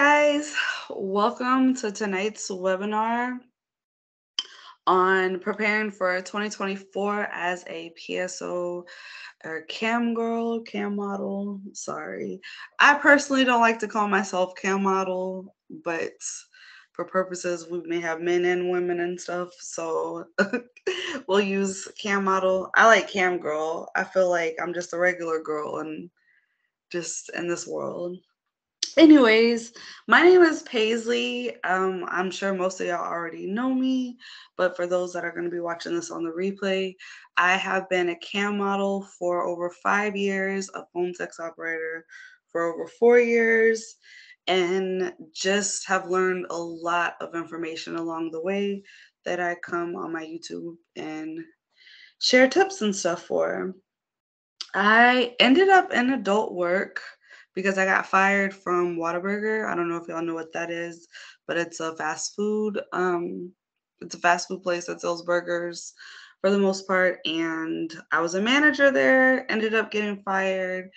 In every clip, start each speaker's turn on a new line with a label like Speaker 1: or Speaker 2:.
Speaker 1: guys, welcome to tonight's webinar on preparing for 2024 as a PSO or cam girl, cam model. Sorry. I personally don't like to call myself cam model, but for purposes we may have men and women and stuff, so we'll use cam model. I like cam girl. I feel like I'm just a regular girl and just in this world. Anyways, my name is Paisley. Um, I'm sure most of y'all already know me, but for those that are going to be watching this on the replay, I have been a cam model for over five years, a phone sex operator for over four years, and just have learned a lot of information along the way that I come on my YouTube and share tips and stuff for. I ended up in adult work because I got fired from Whataburger. I don't know if y'all know what that is, but it's a fast food. Um, it's a fast food place that sells burgers for the most part. And I was a manager there, ended up getting fired.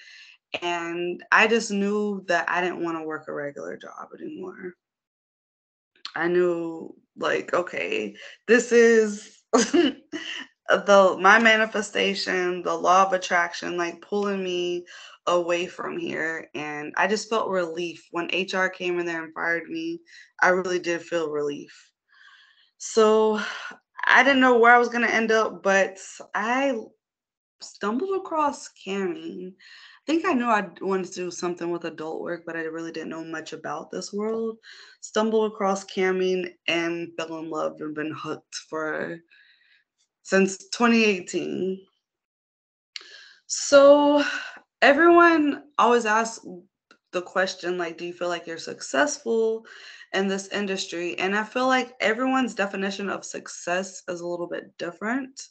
Speaker 1: And I just knew that I didn't want to work a regular job anymore. I knew, like, okay, this is the my manifestation, the law of attraction, like pulling me away from here. And I just felt relief when HR came in there and fired me. I really did feel relief. So I didn't know where I was going to end up, but I stumbled across camming. I think I knew I wanted to do something with adult work, but I really didn't know much about this world. Stumbled across camming and fell in love and been hooked for since 2018. So everyone always asks the question like do you feel like you're successful in this industry? And i feel like everyone's definition of success is a little bit different.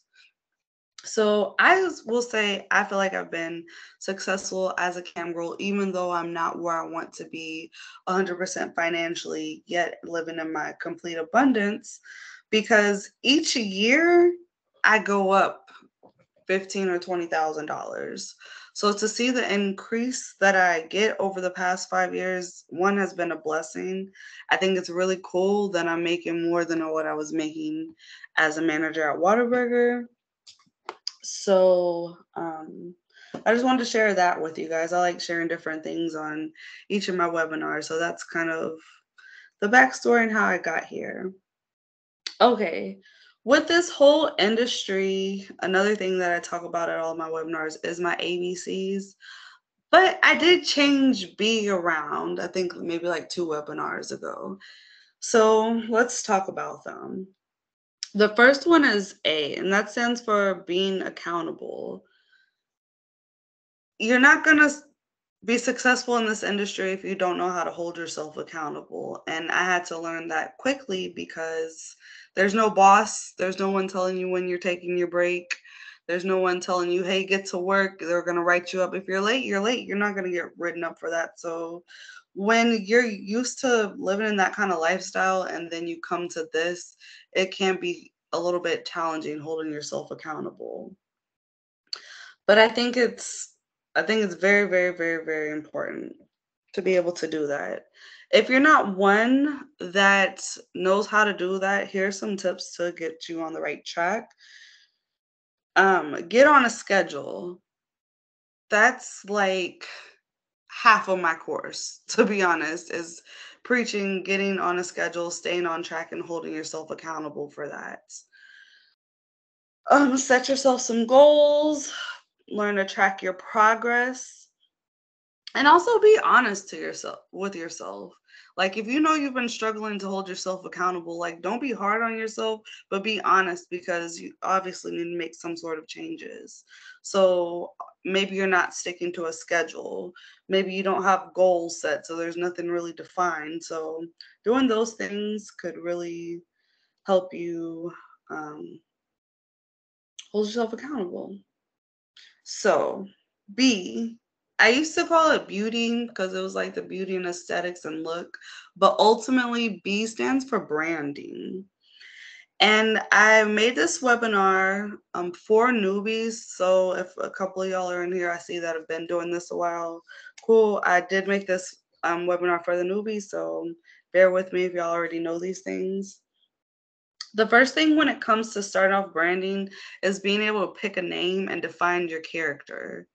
Speaker 1: So i will say i feel like i've been successful as a cam girl even though i'm not where i want to be 100% financially yet living in my complete abundance because each year i go up 15 or 20 thousand dollars so to see the increase that I get over the past five years, one has been a blessing. I think it's really cool that I'm making more than what I was making as a manager at Whataburger. So um, I just wanted to share that with you guys. I like sharing different things on each of my webinars. So that's kind of the backstory and how I got here. Okay, with this whole industry, another thing that I talk about at all my webinars is my ABCs. But I did change B around, I think maybe like two webinars ago. So let's talk about them. The first one is A, and that stands for being accountable. You're not going to be successful in this industry if you don't know how to hold yourself accountable. And I had to learn that quickly because there's no boss. There's no one telling you when you're taking your break. There's no one telling you, hey, get to work. They're going to write you up. If you're late, you're late. You're not going to get written up for that. So when you're used to living in that kind of lifestyle and then you come to this, it can be a little bit challenging holding yourself accountable. But I think it's I think it's very, very, very, very important to be able to do that. If you're not one that knows how to do that, here's some tips to get you on the right track. Um, get on a schedule. That's like half of my course, to be honest, is preaching, getting on a schedule, staying on track, and holding yourself accountable for that. Um, set yourself some goals, learn to track your progress, and also be honest to yourself with yourself. Like if you know you've been struggling to hold yourself accountable, like don't be hard on yourself, but be honest because you obviously need to make some sort of changes. So maybe you're not sticking to a schedule. Maybe you don't have goals set, so there's nothing really defined. So doing those things could really help you um, hold yourself accountable. So B, I used to call it beauty because it was like the beauty and aesthetics and look, but ultimately B stands for branding. And I made this webinar um, for newbies. So if a couple of y'all are in here, I see that have been doing this a while. Cool. I did make this um, webinar for the newbies, so bear with me if y'all already know these things. The first thing when it comes to start off branding is being able to pick a name and define your character.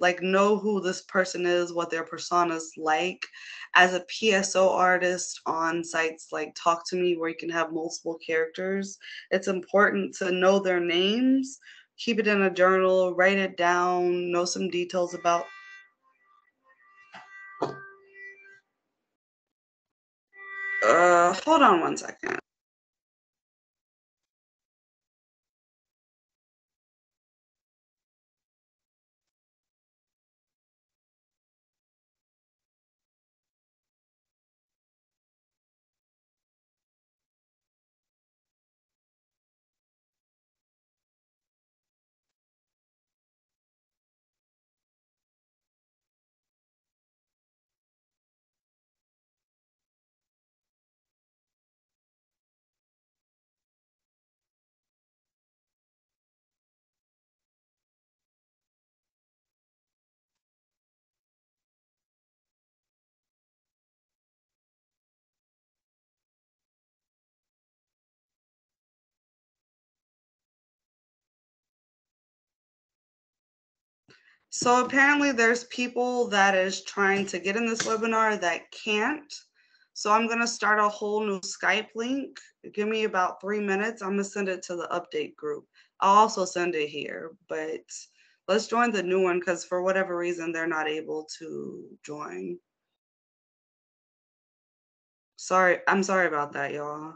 Speaker 1: Like know who this person is, what their persona is like. As a PSO artist on sites like Talk to Me, where you can have multiple characters, it's important to know their names, keep it in a journal, write it down, know some details about uh hold on one second. So apparently there's people that is trying to get in this webinar that can't. So I'm gonna start a whole new Skype link. Give me about three minutes. I'm gonna send it to the update group. I'll also send it here, but let's join the new one because for whatever reason, they're not able to join. Sorry, I'm sorry about that, y'all.